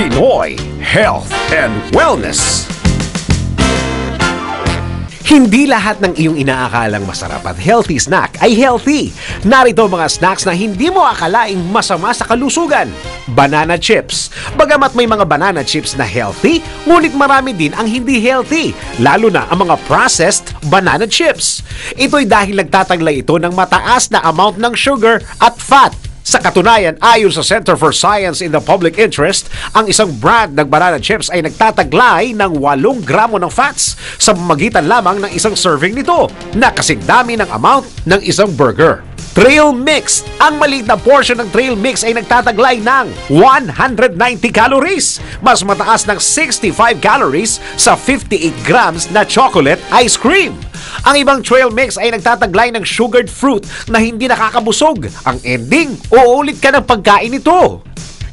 Pinoy Health and Wellness. Hindi lahat ng iyong inaakalang masarap at healthy snack ay healthy. Narito mga snacks na hindi mo akalaing masama sa kalusugan. Banana chips. Bagamat may mga banana chips na healthy, ngunit marami din ang hindi healthy, lalo na ang mga processed banana chips. Ito'y dahil nagtataglay ito ng mataas na amount ng sugar at fat sa katunayan, ayon sa Center for Science in the Public Interest, ang isang brand ng banana chips ay nagtataglay ng 8 gramo ng fats sa magitan lamang ng isang serving nito na kasing dami ng amount ng isang burger. Trail Mix. Ang maliit na portion ng Trail Mix ay nagtataglay ng 190 calories. Mas mataas ng 65 calories sa 58 grams na chocolate ice cream. Ang ibang trail mix ay nagtataglay ng sugared fruit na hindi nakakabusog. Ang ending, uulit ka ng pagkain nito.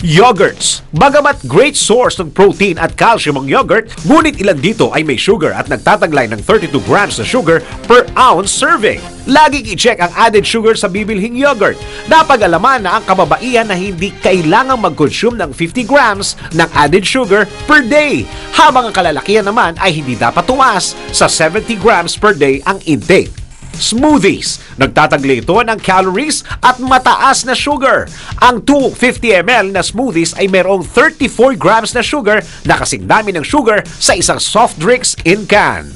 Yogurts. Bagamat great source ng protein at calcium ang yogurt, ngunit ilan dito ay may sugar at nagtataglay ng 32 grams na sugar per ounce serving. Laging i-check ang added sugar sa bibilhing yogurt. Napag-alaman na ang kababaihan na hindi kailangang mag-consume ng 50 grams ng added sugar per day, habang ang kalalakihan naman ay hindi dapat tumaas sa 70 grams per day ang intake. Smoothies. Nagtataglay ito ng calories at mataas na sugar. Ang 250 ml na smoothies ay mayroong 34 grams na sugar na kasing dami ng sugar sa isang soft drinks in can.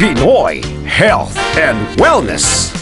Pinoy Health and Wellness.